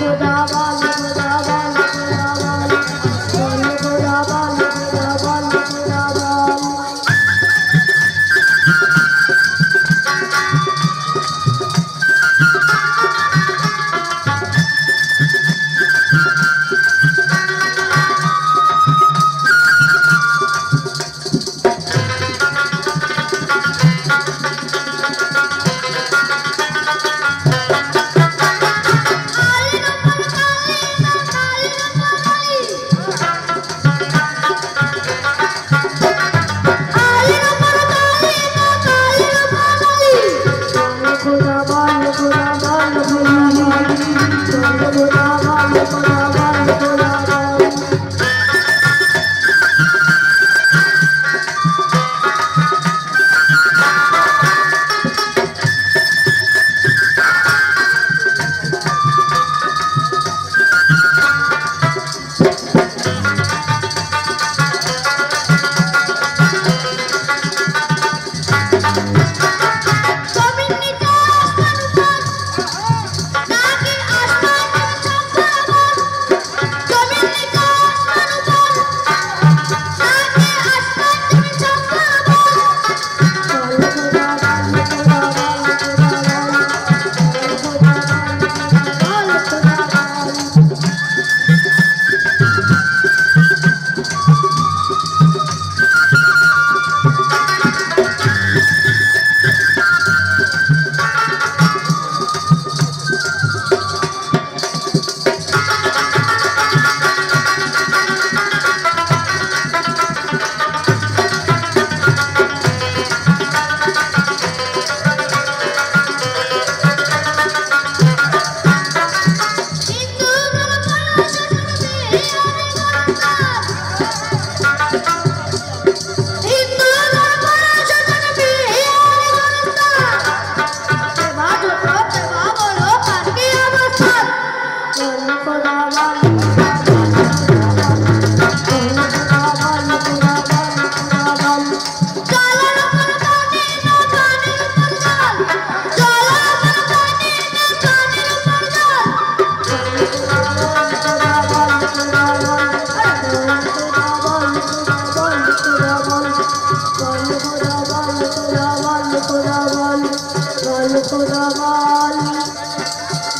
God's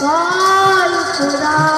Sal, Sal,